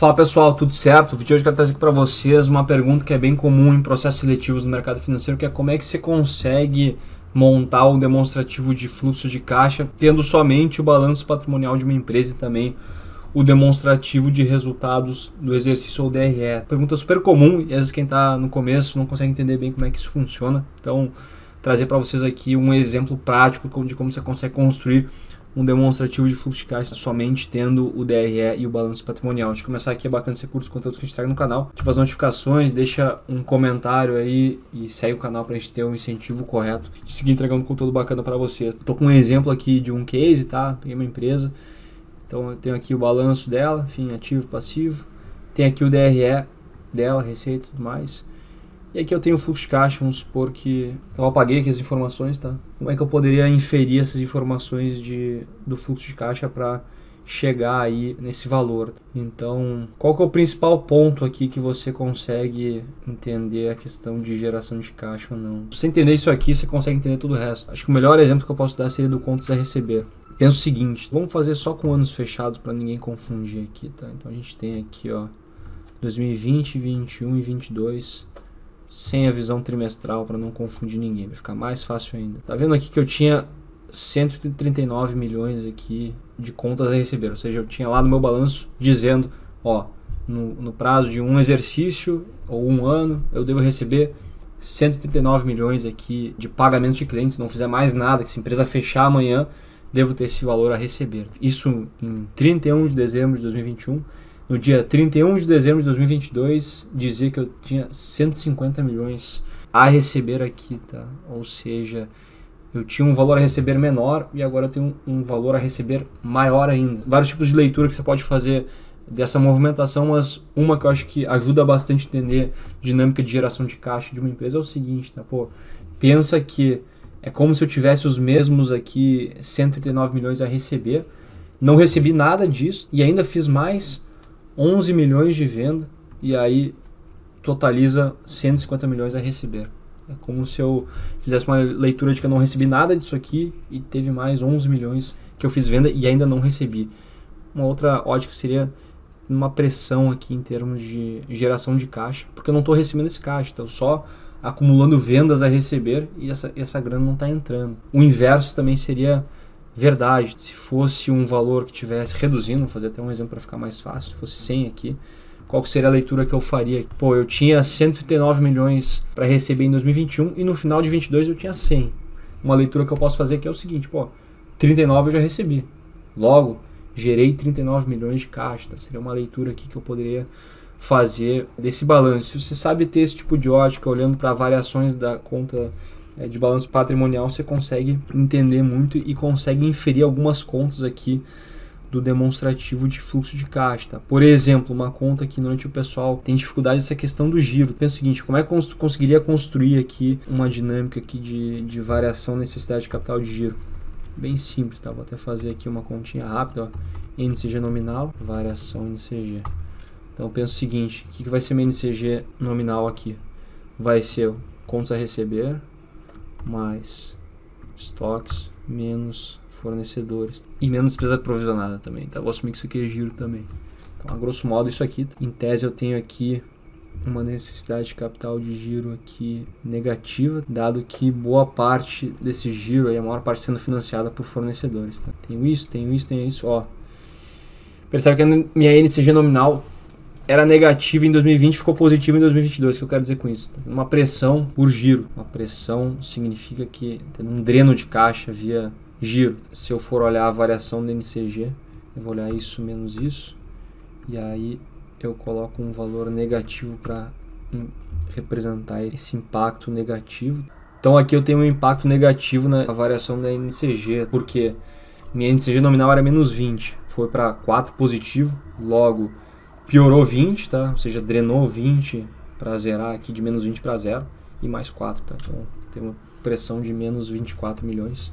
Fala pessoal, tudo certo? O vídeo de hoje eu quero trazer aqui para vocês uma pergunta que é bem comum em processos seletivos no mercado financeiro, que é como é que você consegue montar um demonstrativo de fluxo de caixa tendo somente o balanço patrimonial de uma empresa e também o demonstrativo de resultados do exercício ou DRE. Pergunta super comum e às vezes quem está no começo não consegue entender bem como é que isso funciona. Então, trazer para vocês aqui um exemplo prático de como você consegue construir um demonstrativo de fluxo de caixa somente tendo o DRE e o balanço patrimonial. Antes de começar aqui, é bacana você curte os conteúdos que a gente traz no canal. Ativa as notificações, deixa um comentário aí e segue o canal para a gente ter um incentivo correto de seguir entregando conteúdo bacana para vocês. Estou com um exemplo aqui de um case, tá? Peguei uma empresa. Então eu tenho aqui o balanço dela, enfim, ativo, passivo. Tem aqui o DRE dela, receita e tudo mais. E aqui eu tenho o fluxo de caixa, vamos supor que eu apaguei aqui as informações, tá? Como é que eu poderia inferir essas informações de, do fluxo de caixa para chegar aí nesse valor? Então, qual que é o principal ponto aqui que você consegue entender a questão de geração de caixa ou não? Se você entender isso aqui, você consegue entender tudo o resto. Acho que o melhor exemplo que eu posso dar seria do contas a receber. Pensa o seguinte, vamos fazer só com anos fechados para ninguém confundir aqui, tá? Então a gente tem aqui, ó, 2020, 21 e 22 sem a visão trimestral para não confundir ninguém, vai ficar mais fácil ainda. Tá vendo aqui que eu tinha 139 milhões aqui de contas a receber, ou seja, eu tinha lá no meu balanço dizendo, ó, no, no prazo de um exercício ou um ano, eu devo receber 139 milhões aqui de pagamentos de clientes, não fizer mais nada, que se a empresa fechar amanhã, devo ter esse valor a receber. Isso em 31 de dezembro de 2021 no dia 31 de dezembro de 2022, dizer que eu tinha 150 milhões a receber aqui, tá? Ou seja, eu tinha um valor a receber menor e agora eu tenho um valor a receber maior ainda. Vários tipos de leitura que você pode fazer dessa movimentação, mas uma que eu acho que ajuda bastante a entender dinâmica de geração de caixa de uma empresa é o seguinte, tá? Pô, pensa que é como se eu tivesse os mesmos aqui 139 milhões a receber, não recebi nada disso e ainda fiz mais 11 milhões de venda e aí totaliza 150 milhões a receber. É como se eu fizesse uma leitura de que eu não recebi nada disso aqui e teve mais 11 milhões que eu fiz venda e ainda não recebi. Uma outra ótica seria uma pressão aqui em termos de geração de caixa, porque eu não estou recebendo esse caixa, estou só acumulando vendas a receber e essa, essa grana não está entrando. O inverso também seria verdade. Se fosse um valor que tivesse reduzindo, vou fazer até um exemplo para ficar mais fácil, se fosse 100 aqui, qual seria a leitura que eu faria? Pô, eu tinha 139 milhões para receber em 2021 e no final de 22 eu tinha 100. Uma leitura que eu posso fazer aqui é o seguinte, pô, 39 eu já recebi. Logo, gerei 39 milhões de caixa. Tá? Seria uma leitura aqui que eu poderia fazer desse balanço. Se você sabe ter esse tipo de ótica olhando para variações da conta de balanço patrimonial, você consegue entender muito e consegue inferir algumas contas aqui do demonstrativo de fluxo de caixa. Tá? Por exemplo, uma conta que normalmente o pessoal tem dificuldade essa questão do giro. Pensa o seguinte, como é que eu conseguiria construir aqui uma dinâmica aqui de, de variação necessidade de capital de giro? Bem simples, tá? Vou até fazer aqui uma continha rápida, ó. NCG nominal, variação NCG. Então penso o seguinte, o que, que vai ser meu NCG nominal aqui? Vai ser contas a receber, mais estoques menos fornecedores e menos despesa provisionada também, tá? Vou assumir que isso aqui é giro também. Então, a grosso modo, isso aqui, em tese, eu tenho aqui uma necessidade de capital de giro aqui negativa, dado que boa parte desse giro, aí, a maior parte sendo financiada por fornecedores. Tá? Tenho isso, tenho isso, tenho isso. Ó. Percebe que a minha NCG nominal era negativa em 2020 ficou positiva em 2022. O que eu quero dizer com isso? Uma pressão por giro. Uma pressão significa que tem um dreno de caixa via giro. Se eu for olhar a variação do NCG, eu vou olhar isso menos isso. E aí eu coloco um valor negativo para representar esse impacto negativo. Então aqui eu tenho um impacto negativo na variação da NCG, porque minha NCG nominal era menos 20, foi para 4 positivo, logo piorou 20, tá? Ou seja, drenou 20 para zerar aqui de menos 20 para zero e mais 4, tá? Então tem uma pressão de menos 24 milhões.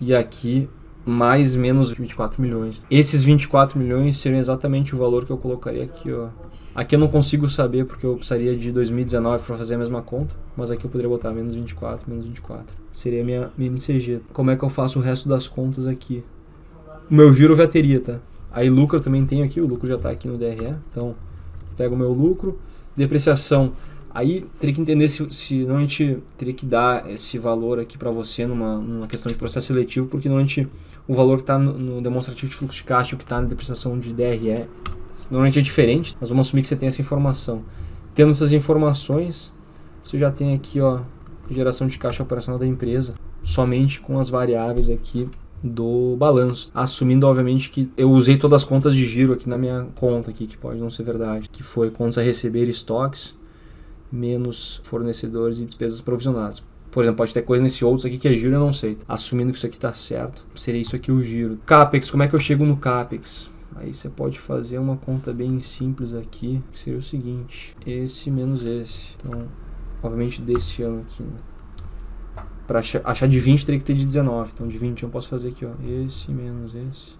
E aqui mais menos 24 milhões. Esses 24 milhões seriam exatamente o valor que eu colocaria aqui, ó. Aqui eu não consigo saber porque eu precisaria de 2019 para fazer a mesma conta, mas aqui eu poderia botar menos 24, menos 24. Seria minha, minha NCG. Como é que eu faço o resto das contas aqui? O meu giro já teria, tá? Aí lucro eu também tenho aqui, o lucro já está aqui no DRE. Então, pego o meu lucro. Depreciação. Aí teria que entender se, se não a gente teria que dar esse valor aqui para você numa, numa questão de processo seletivo, porque normalmente o valor que está no, no, demonstrativo de fluxo de caixa, o que está na depreciação de DRE, normalmente é diferente. Mas vamos assumir que você tem essa informação. Tendo essas informações, você já tem aqui ó, geração de caixa operacional da empresa, somente com as variáveis aqui do balanço, assumindo obviamente que eu usei todas as contas de giro aqui na minha conta aqui, que pode não ser verdade, que foi contas a receber estoques menos fornecedores e despesas provisionadas. Por exemplo, pode ter coisa nesse outro aqui que é giro, eu não sei. Assumindo que isso aqui está certo, seria isso aqui o giro. CAPEX, como é que eu chego no CAPEX? Aí você pode fazer uma conta bem simples aqui, que seria o seguinte, esse menos esse. Então, obviamente desse ano aqui, né? Para achar de 20 teria que ter de 19. Então de 21 eu posso fazer aqui, ó. Esse menos esse.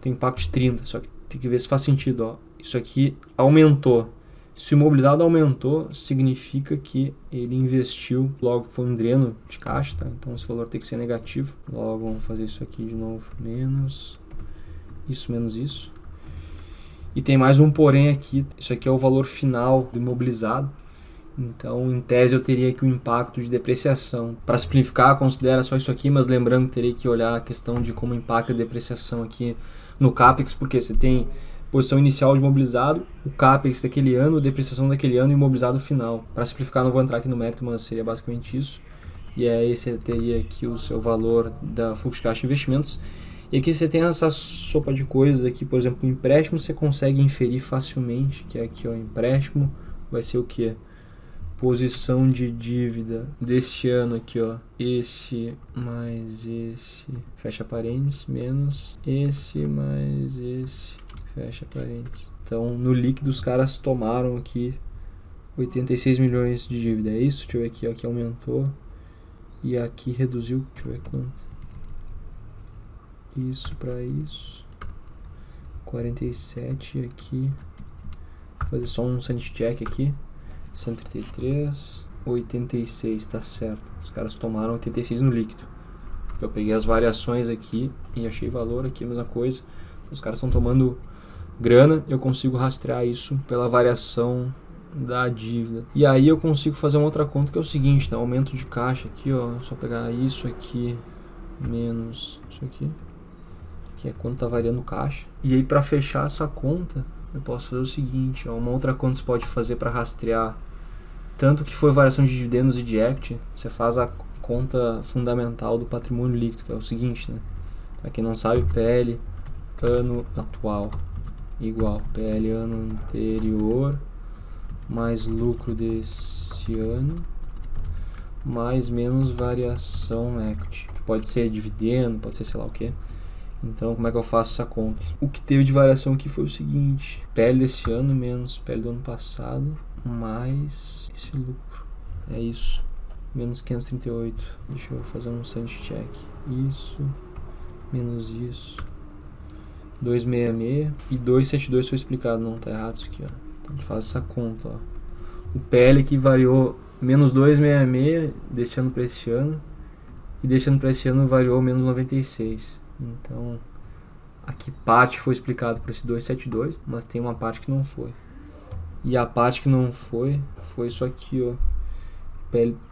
Tem impacto de 30, só que tem que ver se faz sentido, ó. Isso aqui aumentou. Se o imobilizado aumentou, significa que ele investiu, logo foi um dreno de caixa, tá? Então esse valor tem que ser negativo. Logo vamos fazer isso aqui de novo, menos isso menos isso. E tem mais um porém aqui, isso aqui é o valor final do imobilizado. Então, em tese, eu teria aqui o impacto de depreciação. Para simplificar, considera só isso aqui, mas lembrando que teria que olhar a questão de como impacta a depreciação aqui no CAPEX, porque você tem posição inicial de imobilizado, o CAPEX daquele ano, depreciação daquele ano e o imobilizado final. Para simplificar, não vou entrar aqui no mérito, mas seria basicamente isso. E aí você teria aqui o seu valor da fluxo de caixa de investimentos. E aqui você tem essa sopa de coisas aqui, por exemplo, o empréstimo você consegue inferir facilmente, que é aqui ó, empréstimo vai ser o que? Posição de dívida deste ano aqui, ó, esse mais esse, fecha parênteses, menos esse mais esse, fecha parênteses. Então, no líquido os caras tomaram aqui 86 milhões de dívida. É isso? Deixa eu ver aqui, ó, aqui aumentou e aqui reduziu, deixa eu ver quanto. Isso para isso. 47 aqui. Vou fazer só um sanity check aqui. 133, 86, tá certo. Os caras tomaram 86 no líquido. Eu peguei as variações aqui e achei valor aqui, a mesma coisa. Os caras estão tomando grana, eu consigo rastrear isso pela variação da dívida. E aí eu consigo fazer uma outra conta que é o seguinte, né? aumento de caixa aqui, ó, só pegar isso aqui menos isso aqui, que é quanto tá variando caixa. E aí para fechar essa conta, eu posso fazer o seguinte, ó, uma outra conta você pode fazer para rastrear tanto que foi variação de dividendos e de equity, você faz a conta fundamental do patrimônio líquido, que é o seguinte, né? Para quem não sabe, PL ano atual igual PL ano anterior mais lucro desse ano mais menos variação equity, que pode ser dividendo, pode ser sei lá o que. Então, como é que eu faço essa conta? O que teve de variação aqui foi o seguinte: PL desse ano menos PL do ano passado, mais esse lucro. É isso. Menos 538. Deixa eu fazer um sanity check. Isso, menos isso. 266 e 272 foi explicado, não tá errado isso aqui, ó. Então faz essa conta, ó. O PL que variou menos 266 desse ano para esse ano e desse ano para esse ano variou menos 96. Então, aqui parte foi explicado por esse 272, mas tem uma parte que não foi. E a parte que não foi, foi isso aqui, ó.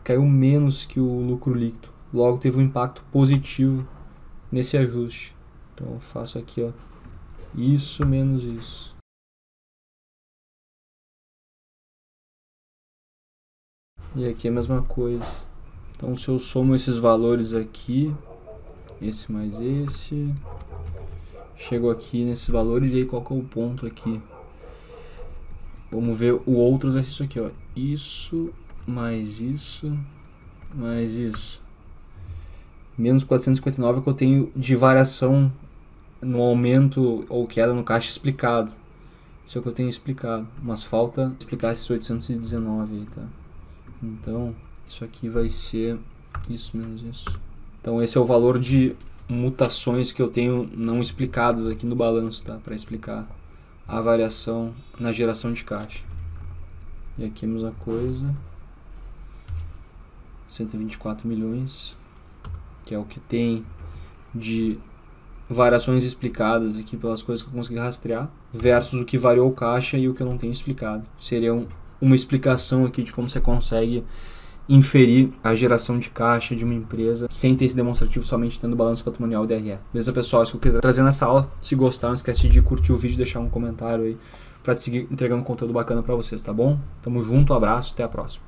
Caiu menos que o lucro líquido. Logo teve um impacto positivo nesse ajuste. Então faço aqui, ó. Isso menos isso. E aqui é a mesma coisa. Então se eu somo esses valores aqui, esse mais esse. Chego aqui nesses valores e aí qual que é o ponto aqui? Vamos ver o outro isso aqui, ó. Isso mais isso mais isso. Menos 459 é que eu tenho de variação no aumento ou queda no caixa explicado. Isso é o que eu tenho explicado. Mas falta explicar esses 819 aí, tá? Então, isso aqui vai ser isso menos isso. Então esse é o valor de mutações que eu tenho não explicadas aqui no balanço, tá? Para explicar a variação na geração de caixa. E aqui a mesma coisa. 124 milhões, que é o que tem de variações explicadas aqui pelas coisas que eu consegui rastrear, versus o que variou o caixa e o que eu não tenho explicado. Seria um, uma explicação aqui de como você consegue inferir a geração de caixa de uma empresa sem ter esse demonstrativo somente tendo balanço patrimonial DRE. Beleza, pessoal? Isso que eu queria trazer nessa aula. Se gostar, não esquece de curtir o vídeo deixar um comentário aí para seguir entregando conteúdo bacana para vocês, tá bom? Tamo junto, abraço, até a próxima.